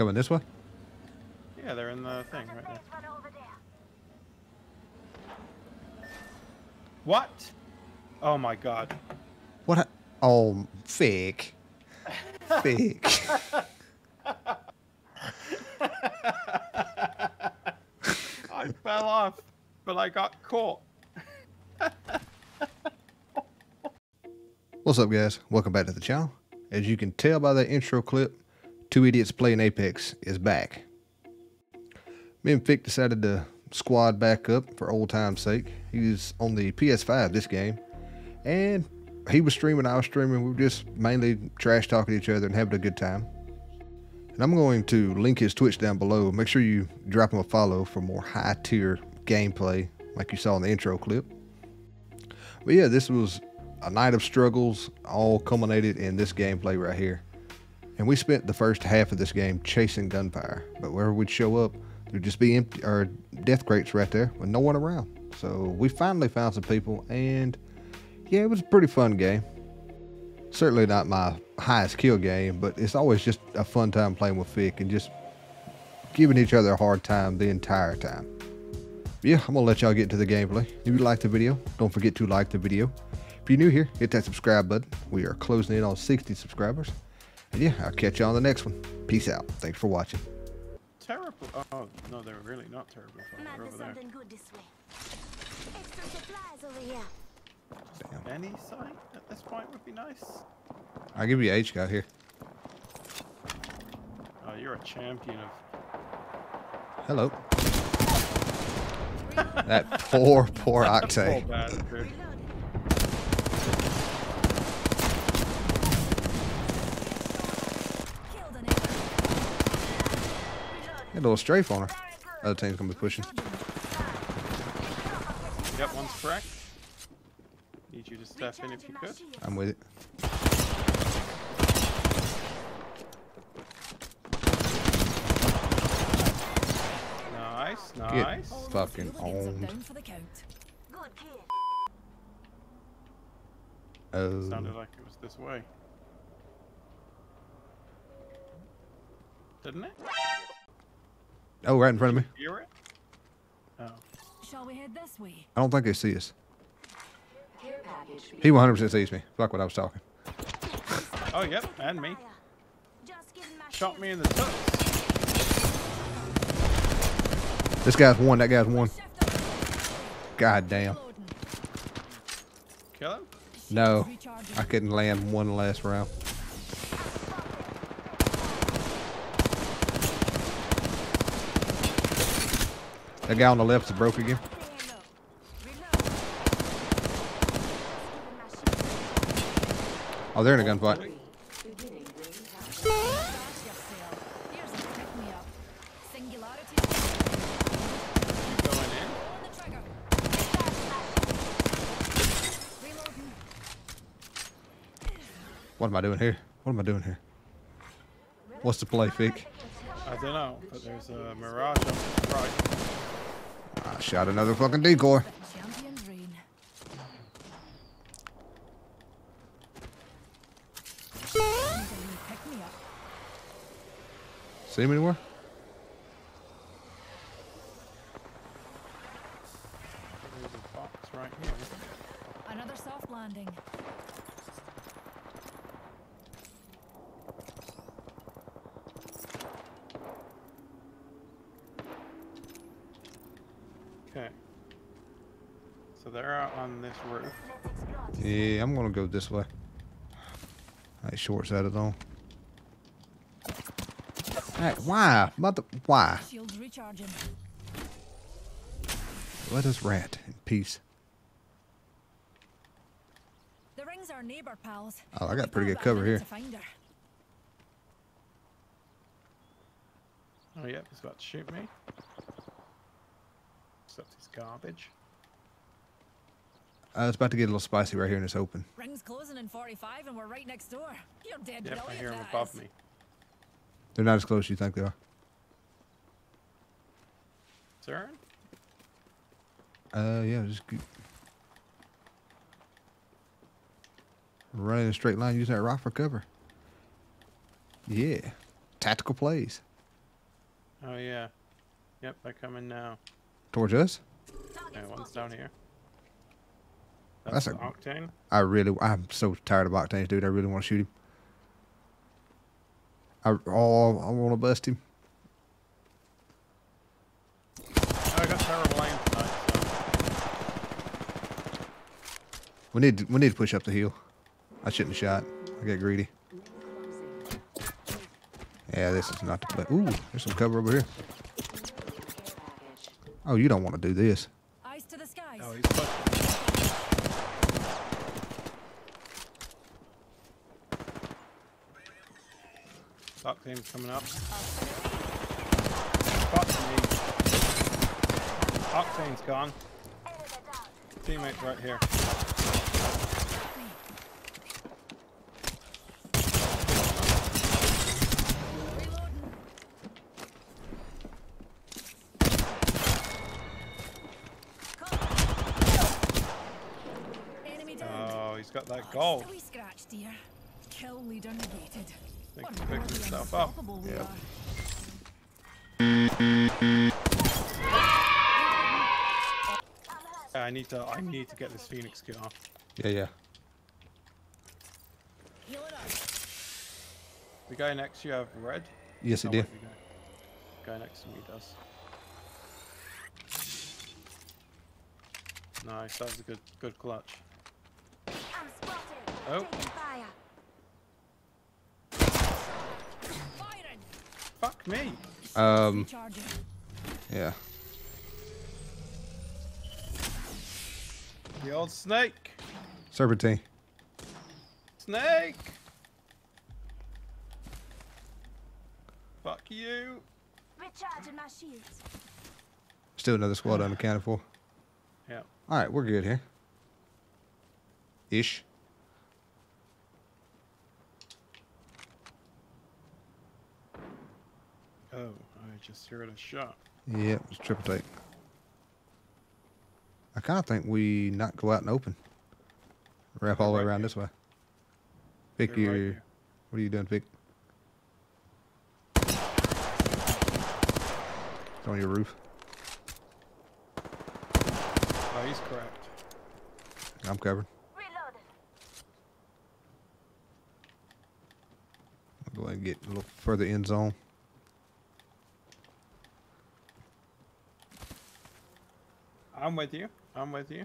Going this way? Yeah, they're in the thing right there. What? Oh my god. What? ha- Oh, fake. Fake. I fell off, but I got caught. What's up, guys? Welcome back to the channel. As you can tell by the intro clip, Two Idiots Playing Apex is back. Me and Fick decided to squad back up for old time's sake. He was on the PS5 this game, and he was streaming, I was streaming. We were just mainly trash talking to each other and having a good time. And I'm going to link his Twitch down below. Make sure you drop him a follow for more high tier gameplay, like you saw in the intro clip. But yeah, this was a night of struggles, all culminated in this gameplay right here. And we spent the first half of this game chasing gunfire, but wherever we'd show up, there'd just be empty or death crates right there with no one around. So we finally found some people, and yeah, it was a pretty fun game. Certainly not my highest kill game, but it's always just a fun time playing with Fick and just giving each other a hard time the entire time. But yeah, I'm gonna let y'all get into the gameplay. If you liked the video, don't forget to like the video. If you're new here, hit that subscribe button. We are closing in on 60 subscribers. And yeah, I'll catch you on the next one. Peace out. Thanks for watching. Terrible. Oh, no, they're really not terrible. They're Might be over there. good this way. Extra supplies over here. Any sight at this point would be nice. I'll give you a H guy here. Oh, you're a champion of. Hello. that poor, poor Poor Octane. Got a little strafe on her. Other team's gonna be pushing. Yep, one's cracked. Need you to step in if you could. I'm with it. Nice, Get nice. fucking Hooligans owned. down for the count. Good kill. Oh. Sounded like it was this way. Didn't it? Oh, right in front of me. Hear it? Oh. Shall we head this way? I don't think they see us. He 100% sees me. Fuck what I was talking. Oh, yep, and me. Fire. Just giving my Shot me in the tucks. This guy's one. That guy's one. God damn. Kill him? No. I couldn't land one last round. That guy on the left's broke again. Oh, they're in a gunfight. What am I doing here? What am I doing here? What's the play, Fick? I don't know, but there's a mirage on the right. Shot another fucking decoy. The champion's reign. Somebody pick me up. See him anywhere? There's a box right here. Another soft landing. Okay. So they're out on this roof. Let's explore this. Yeah, I'm gonna go this way. Hey, short sighted on. Hey, why? Mother, why? Shields recharging. Let us rat in peace. The ring's our neighbor, pals. Oh, I got pretty good cover here. to find her. Oh, yep, he's about to shoot me. Except he's garbage. Uh, it's about to get a little spicy right here in this open. Ring's closing in 45 and we're right next door. You're dead Yep, I hear him that above me. They're not as close as you think they are. Turn? Uh, yeah, just keep running in a straight line using that rock for cover. Yeah, tactical plays. Oh yeah. Yep, they're coming now. Towards us? Yeah, one's down here. That's That's, a- octane. I really, I'm so tired of Octanes, dude. I really want to shoot him. I, oh, I want to bust him. I got terrible aim tonight. We need, to, we need to push up the hill. I shouldn't have shot. I got greedy. Yeah, this is not the. But ooh, there's some cover over here. Oh, you don't want to do this. Eyes to the skies. Oh, he's pushing. Octane's coming up. Fuck me. Octane's gone. Teammate's right here. Reloading. Enemy down. Oh, he's got that gold. We scratched here. Kill leader negated. Think What he picked himself up. Yep. Yeah, I need to. I need to get this Phoenix kit off. Yeah, yeah. Heal it up. The guy next to you have red. Yes, he Oh, did. the guy- Guy next to me does. Nice, that was a good, good clutch. I'm spotted. Oh. Fuck me. Um, yeah. The old snake. Serpentine. Snake. Fuck you. Recharging my shields. Still another squad unaccounted for. Yeah. All right, we're good here. Ish. Oh, I just heard a shot. Yep, it's triple take. I kind of think we not go out and open. Wrap all the way around here. this way. Pick They're your. right what are you doing, Pick? It's on your roof. Oh, he's cracked. I'm covered. Reloaded. I'll go ahead and get a little further in zone. I'm with you. I'm with you.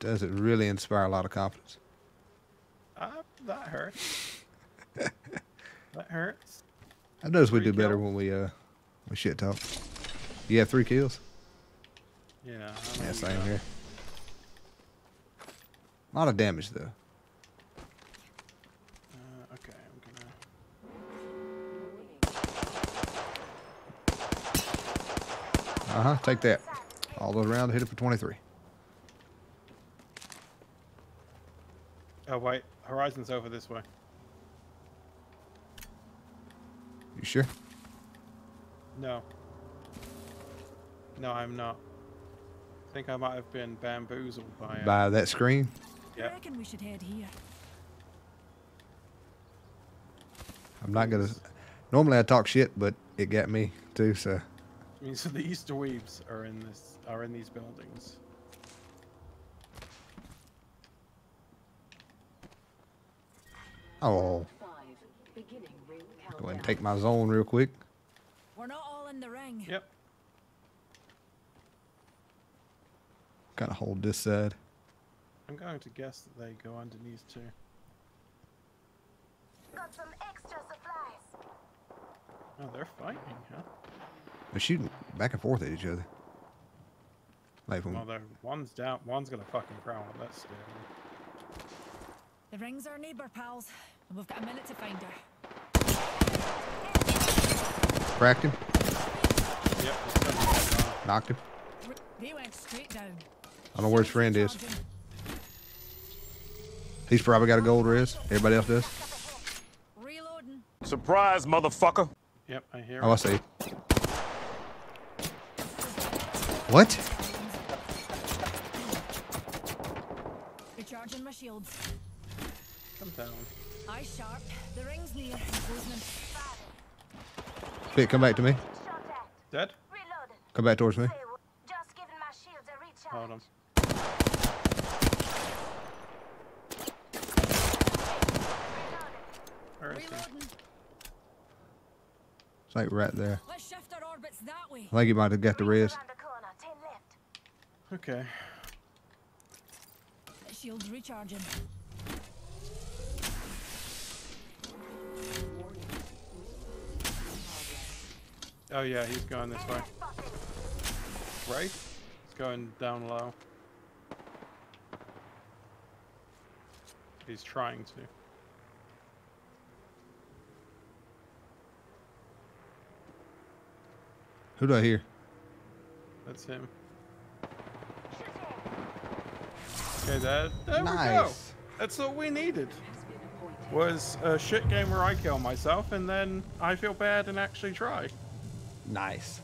Does it really inspire a lot of confidence? Ah, that hurts. that hurts. I notice we do better when we uh we shit talk. You have three kills. Yeah. I Yeah, same here. A lot of damage though. Uh, okay, I'm gonna. Uh huh. Take that. All those rounds hit it for 23. Oh wait, Horizon's over this way. You sure? No. No, I'm not. I think I might have been bamboozled by it. By that screen? Yeah. I reckon we should head here. I'm not gonna. Normally I talk shit, but it got me too. So I mean, so the Easter weaves are in this are in these buildings. oh, go ahead and take my zone real quick. We're not all in the ring. Yep. Gotta hold this side. I'm going to guess that they go underneath too. Got some extra supplies. Oh, they're fighting, huh? They're shooting back and forth at each other. Like from Well, one's down. One's gonna fucking crown. That's scary. The ring's our neighbour, pals. And we've got a minute to find her. cracked him, Yep. It's knocked him. Re- They went straight down. I don't know where his friend is. He's probably got a gold res. Everybody else does. Reloading. Surprise, motherfucker. Yep, I hear. Oh, I it. see. What? Recharging my shields. Come down. Eye sharp. The ring's near. Bozeman. Fit, come back to me. Shot at. Dead? Reloaded. Come back towards me. Say, just giving my shields a recharge. Hold on. Where is he? Reloading. It's like right there. Let's shift our orbits that way. I think he might have got the Rings res. around the corner. Ten left. Okay. Shields recharging. Oh yeah, he's going this way. Right? He's going down low. He's trying to. Who do I hear? That's him. Shoot him. Okay, there, there we go. That's all we needed. Was a shit game where I kill myself and then I feel bad and actually try. Nice.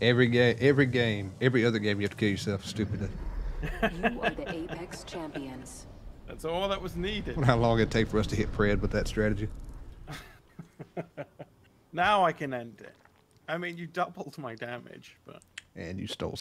Every game, every game, every other game, you have to kill yourself stupidly. You are the Apex champions. That's all that was needed. How long it'd take for us to hit Pred with that strategy. Now I can end it. I mean, you doubled my damage, but And you stole